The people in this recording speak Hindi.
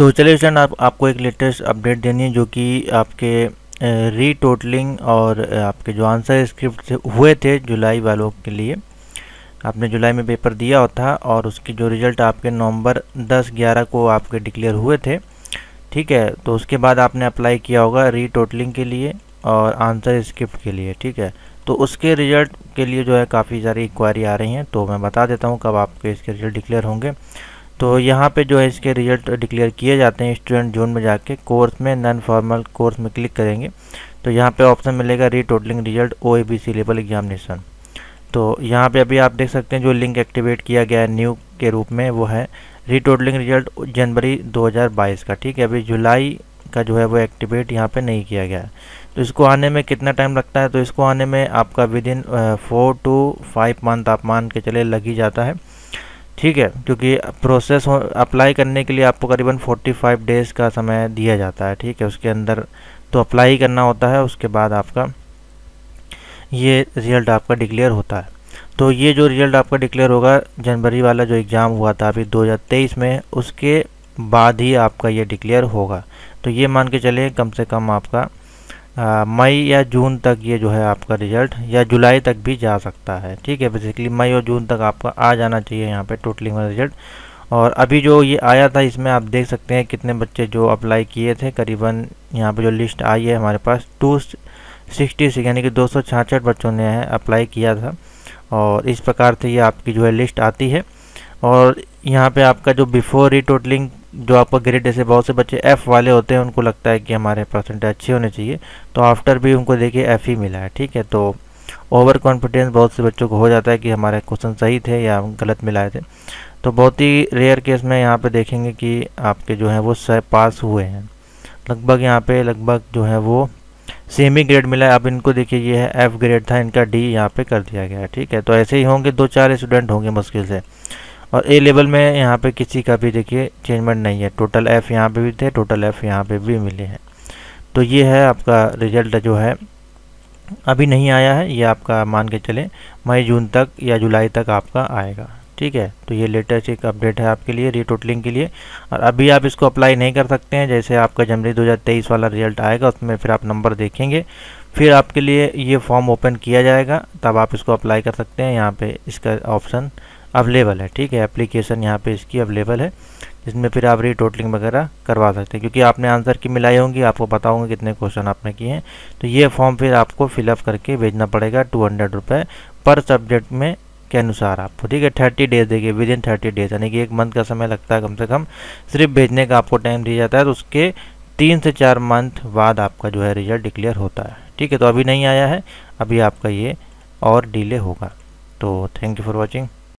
तो चलिए स्टूडेंट आप, आपको एक लेटेस्ट अपडेट देनी है जो कि आपके री टोटलिंग और आपके जो आंसर स्क्रिप्ट हुए थे जुलाई वालों के लिए। आपने जुलाई में पेपर दिया था और उसकी जो रिज़ल्ट आपके नवंबर 10-11 को आपके डिक्लेयर हुए थे। ठीक है तो उसके बाद आपने अप्लाई किया होगा री टोटलिंग के लिए और आंसर स्क्रिप्ट के लिए। ठीक है तो उसके रिज़ल्ट के लिए जो है काफ़ी सारी इंक्वायरी आ रही हैं तो मैं बता देता हूँ कब आपके इसके रिज़ल्ट डिक्लेयर होंगे। तो यहाँ पे जो है इसके रिज़ल्ट डिक्लेयर किए जाते हैं स्टूडेंट जोन में जाके कोर्स में नॉन फॉर्मल कोर्स में क्लिक करेंगे। तो यहाँ पे ऑप्शन मिलेगा retotalling result O A B C level examination तो यहाँ पे अभी आप देख सकते हैं जो लिंक एक्टिवेट किया गया है न्यू के रूप में वो है री टोटलिंग रिज़ल्ट जनवरी 2022 का। ठीक है, अभी जुलाई का जो है वो एक्टिवेट यहाँ पे नहीं किया गया। है तो इसको आने में कितना टाइम लगता है? तो इसको आने में आपका within four to five month आप मान के चले, लग ही जाता है। ठीक है, क्योंकि प्रोसेस अप्लाई करने के लिए आपको करीबन 45 डेज़ का समय दिया जाता है, ठीक है, उसके अंदर तो अप्लाई करना होता है, उसके बाद आपका ये रिज़ल्ट आपका डिक्लेयर होता है। तो ये जो रिज़ल्ट आपका डिक्लेयर होगा, जनवरी वाला जो एग्ज़ाम हुआ था अभी 2023 में, उसके बाद ही आपका ये डिक्लेयर होगा। तो ये मान के चले कम से कम आपका मई या जून तक ये जो है आपका रिज़ल्ट या जुलाई तक भी जा सकता है। ठीक है बेसिकली मई और जून तक आपका आ जाना चाहिए यहाँ पे टोटलिंग वाला रिज़ल्ट और अभी जो ये आया था, इसमें आप देख सकते हैं कितने बच्चे जो अप्लाई किए थे। करीबन यहाँ पे जो लिस्ट आई है हमारे पास टू सिक्सटी सिक्स यानी कि दो बच्चों ने अप्लाई किया था। और इस प्रकार से ये आपकी जो है लिस्ट आती है। और यहाँ पे आपका जो बिफोर री टोटलिंग जो आपका ग्रेड जैसे बहुत से बच्चे एफ़ वाले होते हैं, उनको लगता है कि हमारे परसेंटेज अच्छे होने चाहिए। तो आफ्टर भी उनको देखिए एफ़ ही मिला है, ठीक है? तो ओवर कॉन्फिडेंस बहुत से बच्चों को हो जाता है कि हमारे क्वेश्चन सही थे या गलत मिलाए थे। तो बहुत ही रेयर केस में यहाँ पे देखेंगे कि आपके जो हैं वो पास हुए हैं। लगभग यहाँ पे, लगभग जो है वो सेमी ग्रेड मिला है। अब इनको देखिए, ये है एफ़ ग्रेड था, इनका डी यहाँ पे कर दिया गया है, ठीक है? तो ऐसे ही होंगे, दो चार स्टूडेंट होंगे मुश्किल से। और ए लेवल में यहाँ पे किसी का भी देखिए चेंजमेंट नहीं है। टोटल एफ़ यहाँ पे भी थे टोटल एफ़ यहाँ पे भी मिले हैं। तो ये है आपका रिज़ल्ट जो है। अभी नहीं आया है, ये आपका मान के चले, मई, जून तक या जुलाई तक आपका आएगा। ठीक है? तो ये लेटेस्ट एक अपडेट है आपके लिए रीटोटलिंग के लिए। और अभी आप इसको अप्लाई नहीं कर सकते हैं, जैसे आपका जनवरी 2023 वाला रिज़ल्ट आएगा, उसमें फिर आप नंबर देखेंगे। फिर आपके लिए ये फॉर्म ओपन किया जाएगा, तब आप इसको अप्लाई कर सकते हैं। यहाँ पे इसका ऑप्शन अवेलेबल है, ठीक है? एप्लीकेशन यहाँ पे इसकी अवेलेबल है, जिसमें फिर आप री टोटलिंग वगैरह करवा सकते हैं, क्योंकि आपने आंसर की मिलाई होंगी, आपको पता कितने क्वेश्चन आपने किए हैं। तो ये फॉर्म फिर आपको फिलअप करके भेजना पड़ेगा टू हंड्रेड रुपये पर सब्जेक्ट में के अनुसार आपको, ठीक है? थर्टी डेज़ देखिए विद इन थर्टी डेज़ यानी कि एक मंथ का समय लगता है कम से कम, सिर्फ़ भेजने का आपको टाइम दिया जाता है तो उसके तीन से चार मंथ बाद आपका जो है रिज़ल्ट डिक्लेयर होता है, ठीक है? तो अभी नहीं आया है, अभी आपका ये और डिले होगा। तो थैंक यू फॉर वॉचिंग